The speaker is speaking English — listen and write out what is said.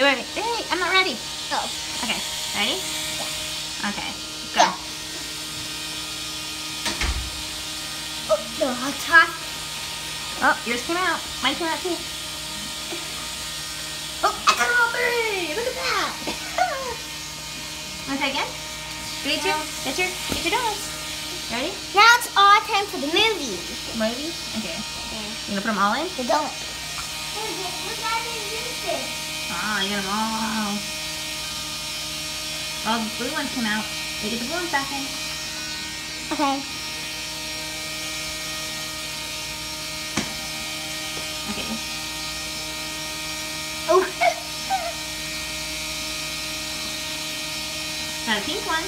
Wait, wait, wait, wait, I'm not ready. Oh. Okay, ready? Yeah. Okay, go. Oh, no, I'll try. Oh, yours came out. Mine came out too. Oh, I got all three. Look at that. Want to try again? Get your, get your, get your donuts. Ready? Now it's all time for the movie. Movie? Okay. You gonna put them all in? The donut. Look, I didn't use this. You got them all. All the blue ones came out. We get the blue ones back in. Okay. Okay. Oh. Got a pink one.